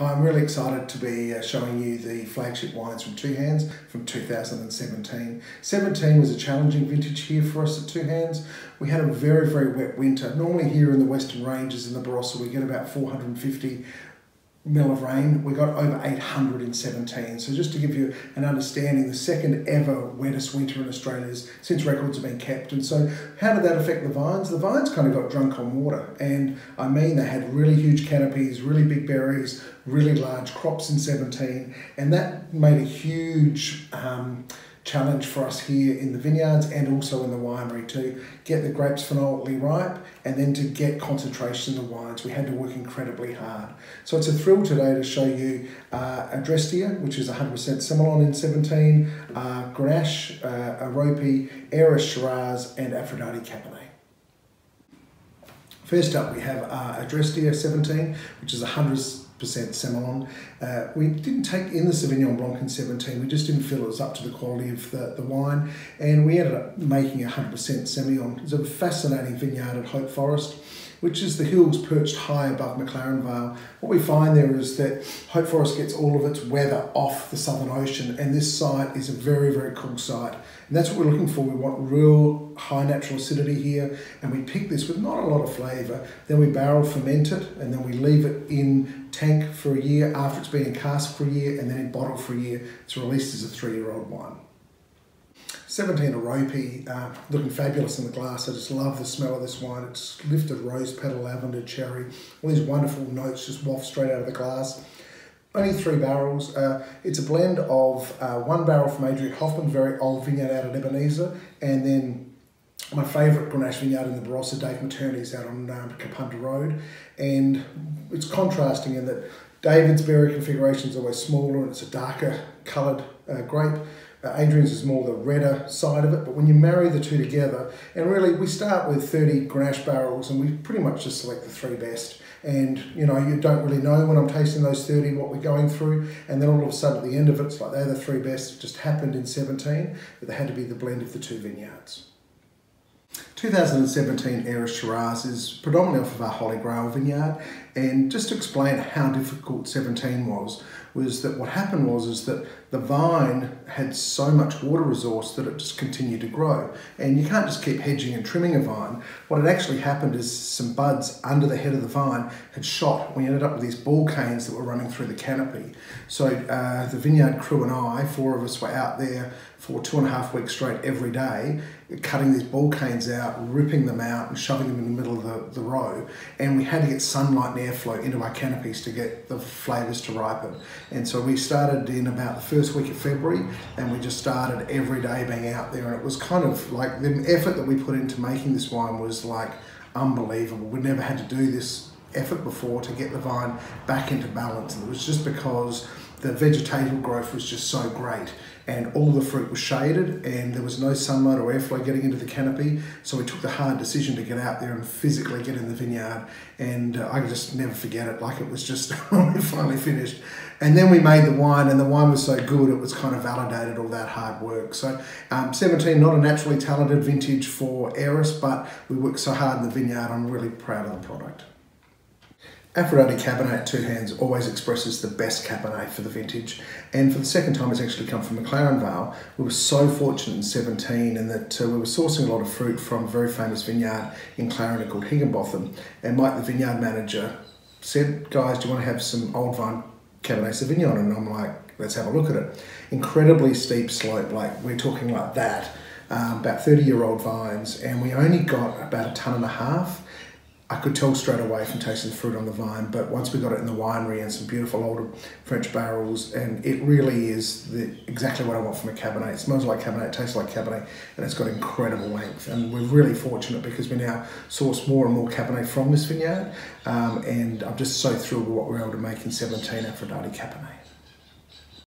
Hi, I'm really excited to be uh, showing you the flagship wines from Two Hands from 2017. 17 was a challenging vintage here for us at Two Hands. We had a very, very wet winter. Normally here in the Western Ranges in the Barossa we get about 450 mil of rain. We got over 817. So just to give you an understanding, the second ever wettest winter in Australia since records have been kept. And so how did that affect the vines? The vines kind of got drunk on water. And I mean, they had really huge canopies, really big berries, really large crops in 17. And that made a huge um, challenge for us here in the vineyards and also in the winery to get the grapes phenolically ripe and then to get concentration in the wines. We had to work incredibly hard. So it's a thrill today to show you uh, Adrestia, which is 100% Semillon in 17, uh, Grenache, uh, Aerope, Ares Shiraz and Aphrodite Cabernet. First up, we have uh, Adrestia 17, which is 100 percent Semillon. Uh, we didn't take in the Sauvignon Blanc in 17, we just didn't feel it was up to the quality of the, the wine, and we ended up making 100% Semillon. It's a fascinating vineyard at Hope Forest which is the hills perched high above McLaren Vale. What we find there is that Hope Forest gets all of its weather off the Southern Ocean, and this site is a very, very cool site. And that's what we're looking for. We want real high natural acidity here, and we pick this with not a lot of flavour. Then we barrel ferment it, and then we leave it in tank for a year after it's been in cask for a year, and then in bottle for a year. It's released as a three-year-old wine. 17 Aerope, uh, looking fabulous in the glass. I just love the smell of this wine. It's lifted rose petal, lavender, cherry. All these wonderful notes just waft straight out of the glass. Only three barrels. Uh, it's a blend of uh, one barrel from Adrian Hoffman, very old vineyard out of Ebenezer, and then my favourite Grenache vineyard in the Barossa, Dave Materney's out on um, Kapunda Road. And it's contrasting in that David's berry configuration is always smaller and it's a darker coloured uh, grape. Uh, Adrian's is more the redder side of it, but when you marry the two together, and really we start with 30 Grenache barrels and we pretty much just select the three best. And you know, you don't really know when I'm tasting those 30 what we're going through, and then all of a sudden at the end of it, it's like they're the three best. It just happened in 17, but they had to be the blend of the two vineyards. 2017 Ares Shiraz is predominantly off of our Holy Grail vineyard. And just to explain how difficult 17 was was that what happened was is that the vine had so much water resource that it just continued to grow. And you can't just keep hedging and trimming a vine. What had actually happened is some buds under the head of the vine had shot. We ended up with these ball canes that were running through the canopy. So uh, the vineyard crew and I four of us were out there for two and a half weeks straight every day cutting these ball canes out ripping them out and shoving them in the middle of the, the row. And we had to get sunlight and airflow into our canopies to get the flavours to ripen. And so we started in about the first week of February and we just started every day being out there. And it was kind of like the effort that we put into making this wine was like unbelievable. We never had to do this effort before to get the vine back into balance. And it was just because the vegetative growth was just so great. And all the fruit was shaded and there was no sunlight or airflow getting into the canopy. So we took the hard decision to get out there and physically get in the vineyard. And uh, I can just never forget it. Like it was just when we finally finished. And then we made the wine and the wine was so good it was kind of validated all that hard work. So um, 17 not a naturally talented vintage for Ares but we worked so hard in the vineyard. I'm really proud of the product Aphrodite Cabernet Two Hands always expresses the best Cabernet for the vintage, and for the second time it's actually come from McLaren Vale. We were so fortunate in 17 in that uh, we were sourcing a lot of fruit from a very famous vineyard in Clarendon called Higginbotham, and Mike, the vineyard manager, said, guys, do you want to have some old vine Cabernet Sauvignon? And I'm like, let's have a look at it. Incredibly steep slope, like we're talking like that, um, about 30 year old vines, and we only got about a ton and a half I could tell straight away from tasting the fruit on the vine, but once we got it in the winery and some beautiful older French barrels, and it really is the, exactly what I want from a Cabernet. It smells like Cabernet, it tastes like Cabernet, and it's got incredible length. And we're really fortunate because we now source more and more Cabernet from this vineyard, um, and I'm just so thrilled with what we're able to make in 17 Aphrodite Cabernet.